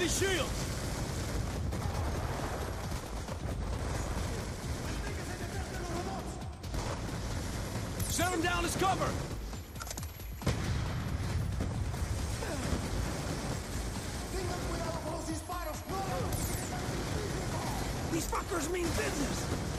these shields! Set him down as cover! These fuckers mean business!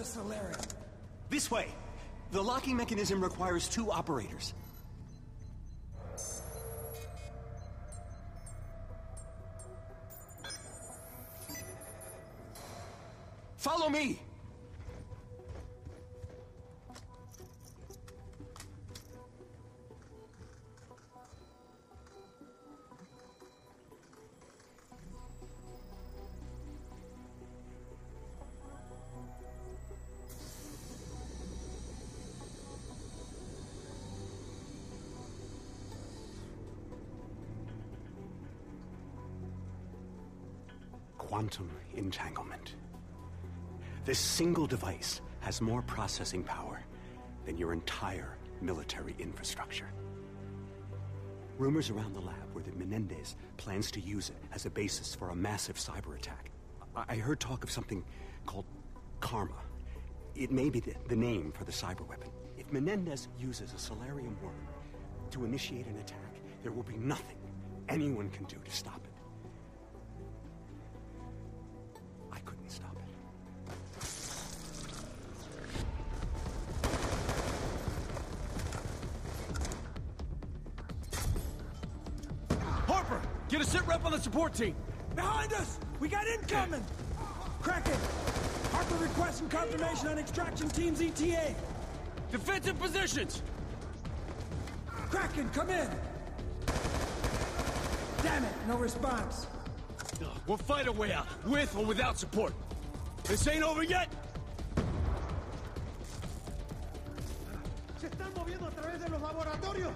The Celerium? This way. The locking mechanism requires two operators. Quantum entanglement. This single device has more processing power than your entire military infrastructure. Rumors around the lab were that Menendez plans to use it as a basis for a massive cyber attack. I, I heard talk of something called Karma. It may be the, the name for the cyber weapon. If Menendez uses a Celerium worm to initiate an attack, there will be nothing anyone can do to stop it. Support team. Behind us! We got incoming! Kraken! Harper requesting confirmation on extraction team's ETA. Defensive positions! Kraken, come in! Damn it, no response. We'll fight our way out, with or without support. This ain't over yet! Se están moviendo a través de los laboratorios.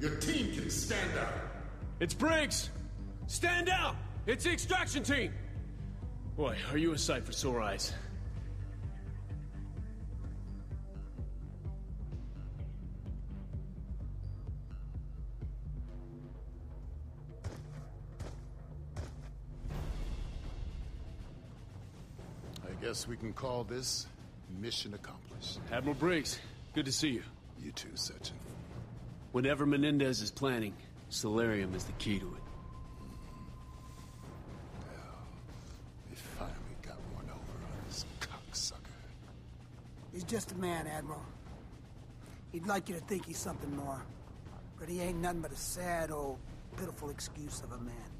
Your team can stand up. It's Briggs! Stand out! It's the extraction team! Boy, are you a sight for sore eyes. I guess we can call this mission accomplished. Admiral Briggs, good to see you. You too, Section. Whatever Menendez is planning, Celerium is the key to it. Hell, they finally got one over on this cocksucker. He's just a man, Admiral. He'd like you to think he's something more. But he ain't nothing but a sad old, pitiful excuse of a man.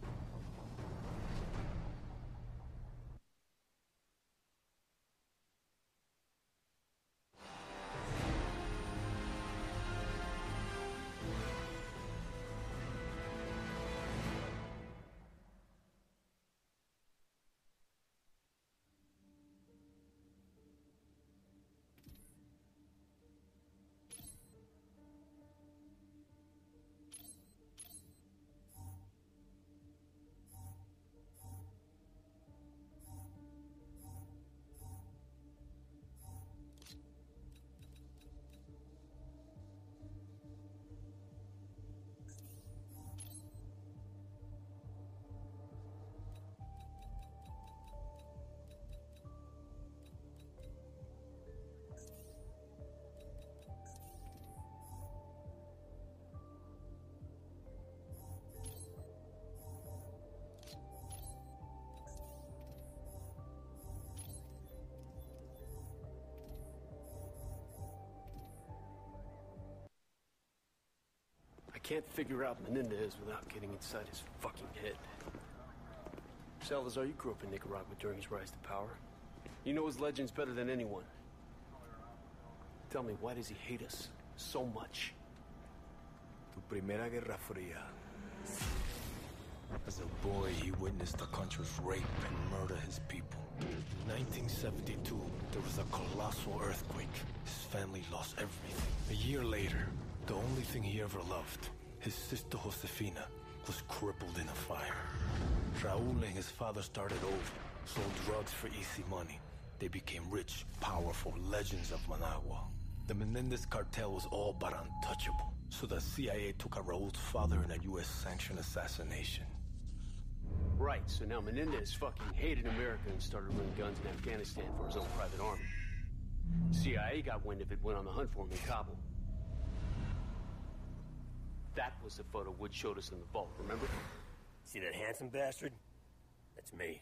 Can't figure out Menendez without getting inside his fucking head. Salazar, you grew up in Nicaragua during his rise to power. You know his legends better than anyone. Tell me, why does he hate us so much? Tu Primera Guerra Fría. As a boy, he witnessed the country's rape and murder his people. In 1972, there was a colossal earthquake. His family lost everything. A year later, the only thing he ever loved, his sister Josefina, was crippled in a fire. Raul and his father started over, sold drugs for easy money. They became rich, powerful legends of Managua. The Menendez cartel was all but untouchable, so the CIA took out Raul's father in a U.S.-sanctioned assassination. Right, so now Menendez fucking hated America and started running guns in Afghanistan for his own private army. CIA got wind of it, went on the hunt for him in Kabul. That was the photo Wood showed us in the vault, remember? See that handsome bastard? That's me.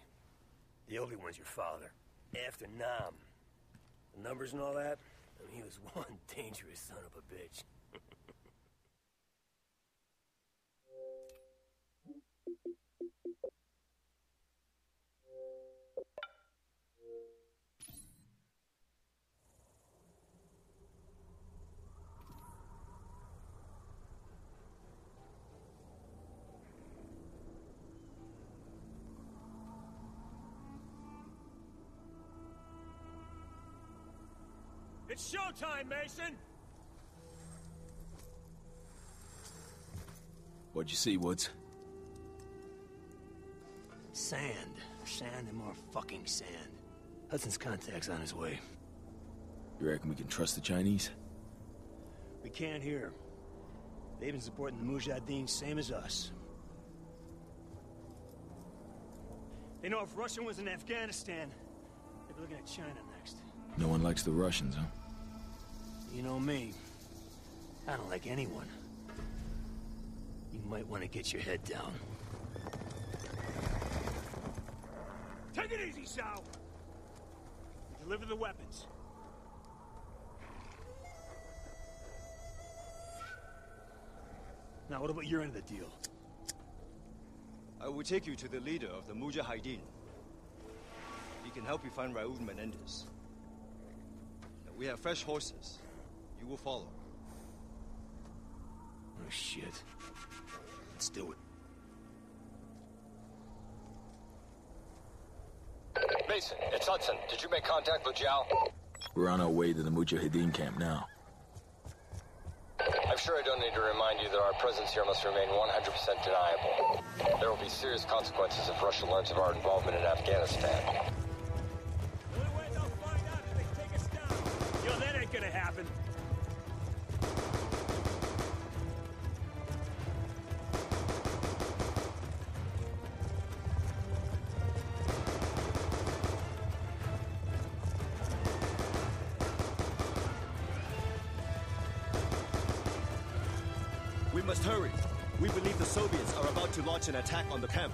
The only one's your father. After Nam. The numbers and all that? I mean, he was one dangerous son of a bitch. It's showtime, Mason! What'd you see, Woods? Sand. Sand and more fucking sand. Hudson's contact's on his way. You reckon we can trust the Chinese? We can't hear. They've been supporting the Mujahideen same as us. They know if Russia was in Afghanistan, they'd be looking at China next. No one likes the Russians, huh? You know me. I don't like anyone. You might want to get your head down. Take it easy, Sal! Deliver the weapons. Now, what about your end of the deal? I will take you to the leader of the Mujahideen. He can help you find Raul Menendez. We have fresh horses. You will follow. Oh, shit. Let's do it. Mason, it's Hudson. Did you make contact with Zhao? We're on our way to the Mujahideen camp now. I'm sure I don't need to remind you that our presence here must remain 100% deniable. There will be serious consequences if Russia learns of our involvement in Afghanistan. The only way they'll find out is they take us down. Yo, that ain't gonna happen. Attack on the camp.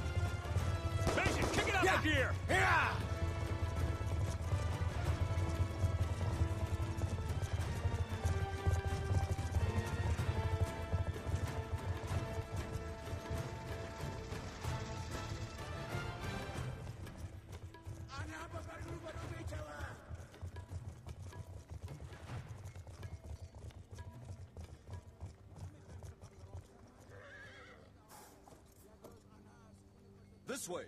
This way.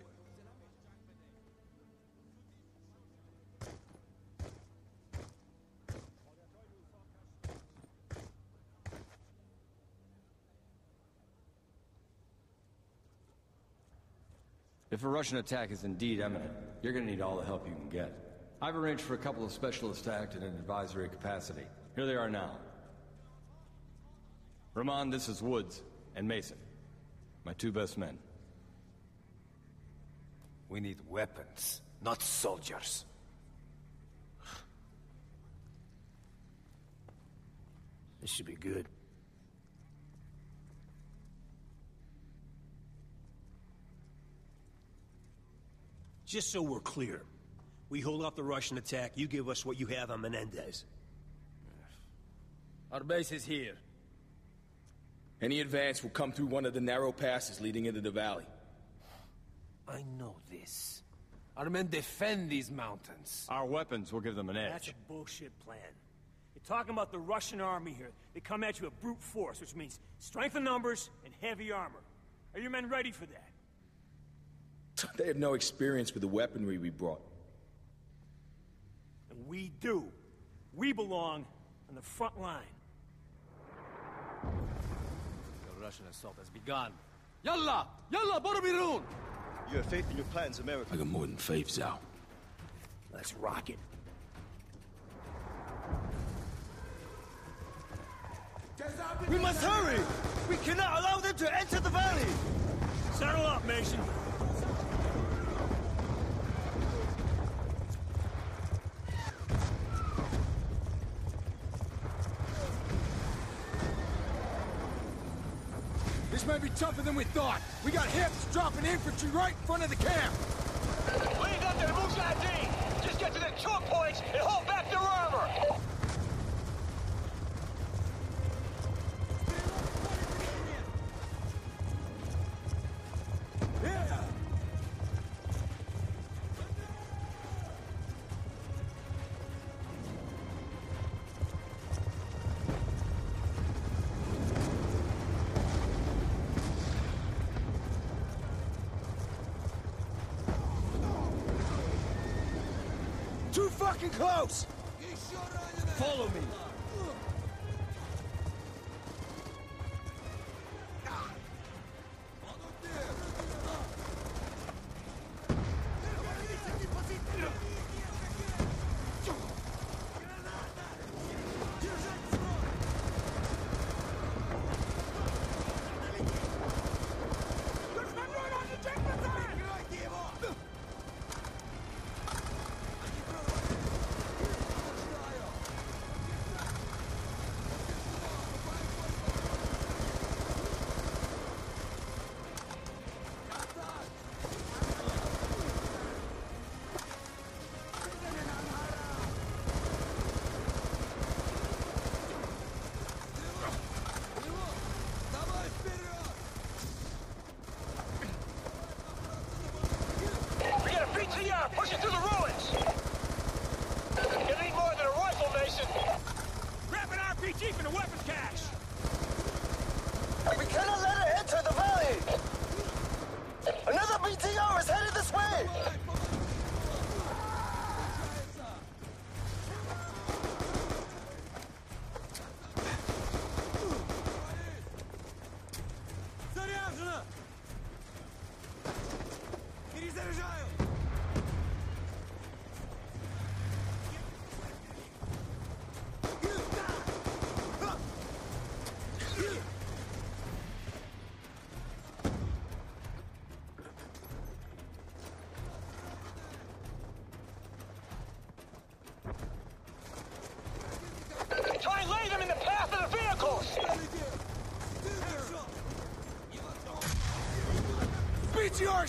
If a Russian attack is indeed imminent, you're gonna need all the help you can get. I've arranged for a couple of specialists to act in an advisory capacity. Here they are now. Rahmaan, this is Woods, and Mason. My two best men. We need weapons, not soldiers. This should be good. Just so we're clear, we hold off the Russian attack, you give us what you have on Menendez. Our base is here. Any advance will come through one of the narrow passes leading into the valley. I know this. Our men defend these mountains. Our weapons will give them an edge. That's a bullshit plan. You're talking about the Russian army here. They come at you with brute force, which means strength in numbers and heavy armor. Are your men ready for that? They have no experience with the weaponry we brought. And we do. We belong on the front line. The Russian assault has begun. Yalla! Yalla, Boromirun! You have faith in your plans, America. I got more than faith, Zhao. Let's rock it. We must hurry! We cannot allow them to enter the valley! Settle up, Mason. This may be tougher than we thought. We got hips dropping infantry right in front of the camp. Lead up to the Mujahideen! Just get to the choke points and hold back their armor! Fucking close! Follow me.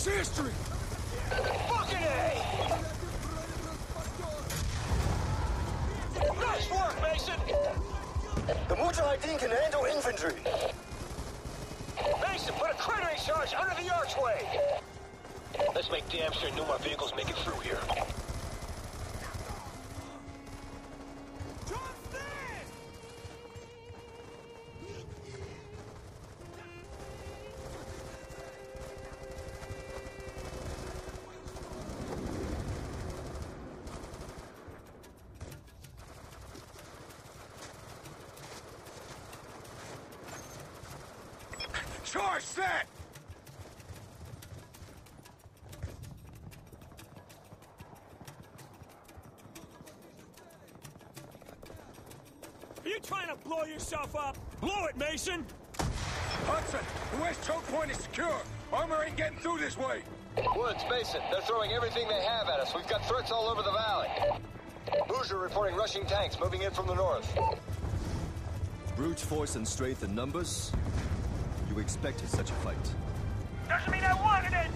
History! Charge set! Are you trying to blow yourself up? Blow it, Mason! Hudson, the west choke point is secure. Armor ain't getting through this way. Woods, Mason, they're throwing everything they have at us. We've got threats all over the valley. Hoosier reporting rushing tanks moving in from the north. Brute force and strength in numbers? You expected such a fight. Doesn't mean I wanted it!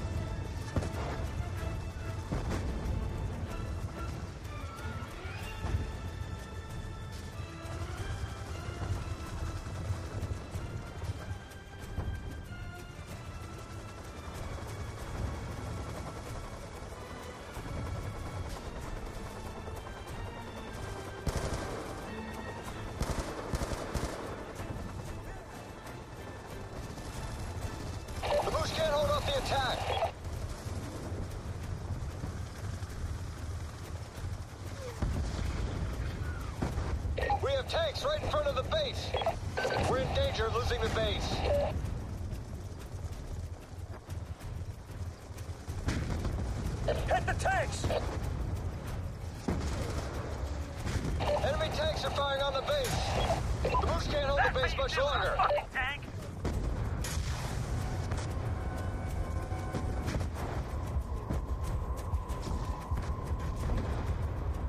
Moose can't hold the base much longer.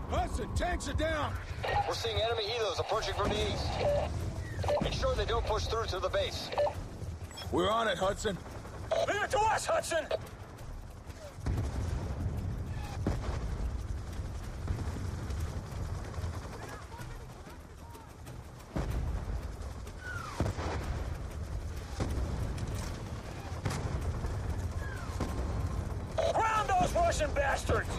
Hudson, tanks are down! We're seeing enemy helos approaching from the east. Make sure they don't push through to the base. We're on it, Hudson. Leave it to us, Hudson! Ground those Russian bastards!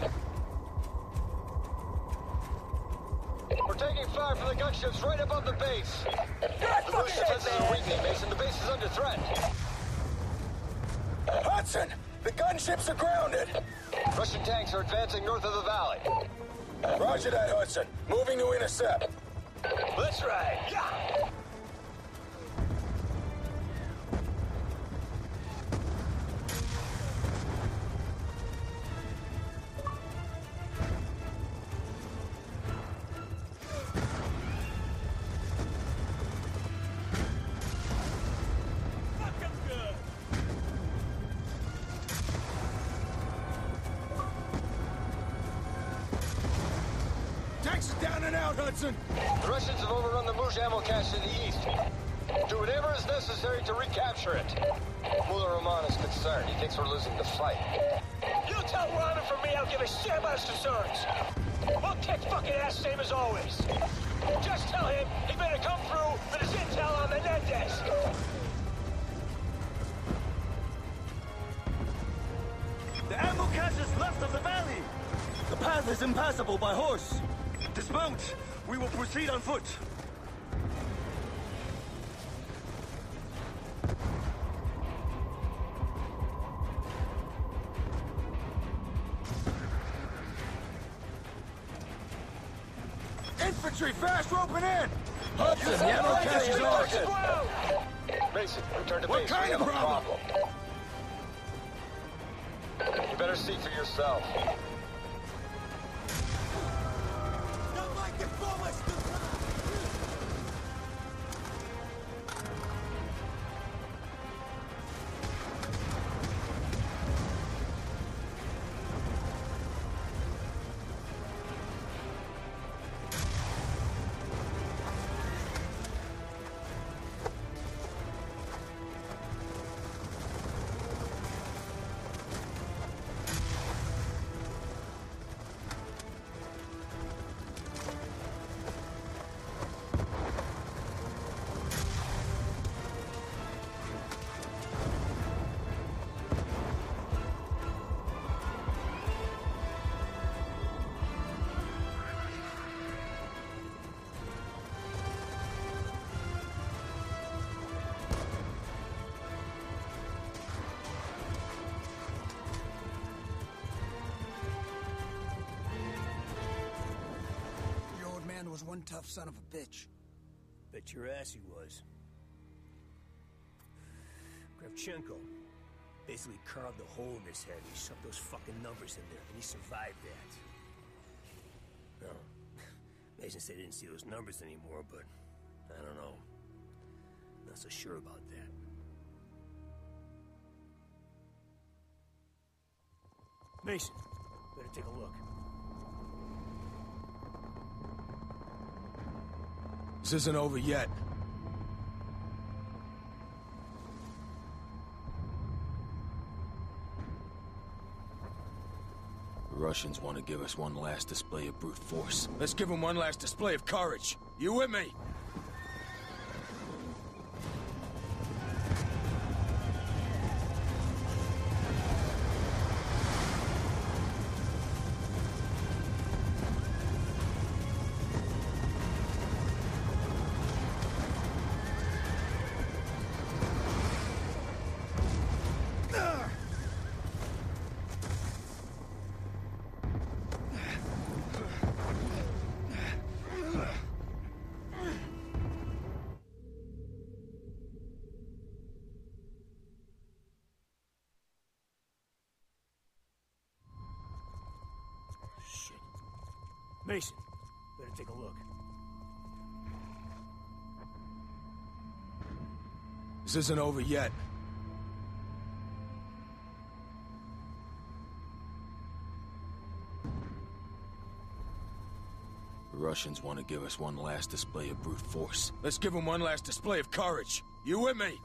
We're taking fire from the gunships right above the base. Good The for shit, defenses are man! weakening, Mason. The base is under threat. Hudson! The gunships are grounded! Russian tanks are advancing north of the valley. Roger that, Hudson. Moving to intercept. Let's ride! Yeah! Tanks are down and out, Hudson! The Russians have overrun the Mouge ammo cache to the east. Do whatever is necessary to recapture it. Mullah Rahmaan is concerned. He thinks we're losing the fight. You tell Rahmaan from me I'll give a shit about his concerns. We'll kick fucking ass same as always. Just tell him he better come through with his intel on Menendez. The ammo cache is left of the valley. The path is impassable by horse. Dismount. We will proceed on foot. Infantry, fast roping in! Hudson, the ammo cache is ours! Mason, return to What base. kind of problem? problem. You better see for yourself. Was one tough son of a bitch. Bet your ass he was. Kravchenko basically carved a hole in his head. He shoved those fucking numbers in there, and he survived that. No. Mason said he didn't see those numbers anymore, but I don't know. Not so sure about that. Mason, better take a look. This isn't over yet. The Russians want to give us one last display of brute force. Let's give them one last display of courage. You with me? Mason, better take a look. This isn't over yet. The Russians want to give us one last display of brute force. Let's give them one last display of courage. You with me?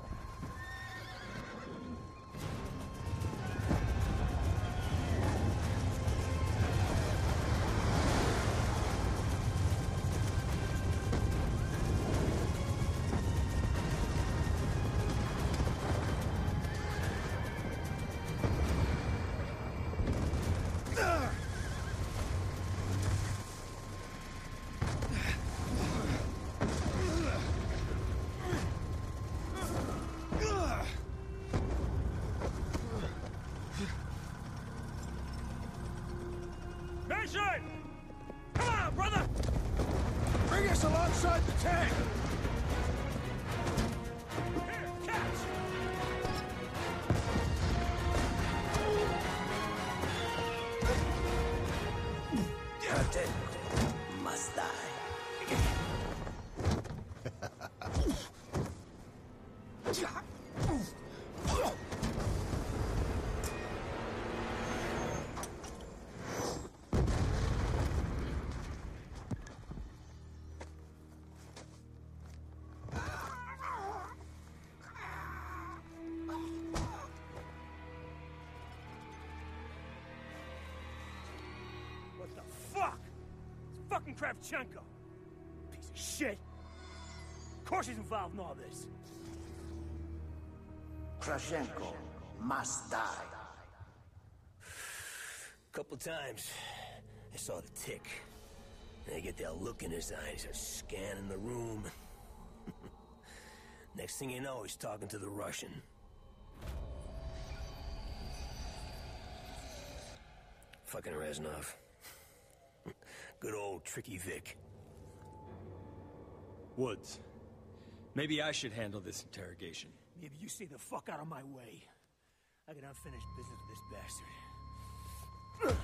Come on, brother! Bring us alongside the tank! Here, catch! Fucking Kravchenko. Piece of shit. Of course he's involved in all this. Kravchenko must die. Couple times, I saw the tick. And I get that look in his eyes, he's scanning the room. Next thing you know, he's talking to the Russian. Fucking Reznov. Good old Tricky Vic. Woods. Maybe I should handle this interrogation. Maybe you stay the fuck out of my way. I got unfinished business with this bastard.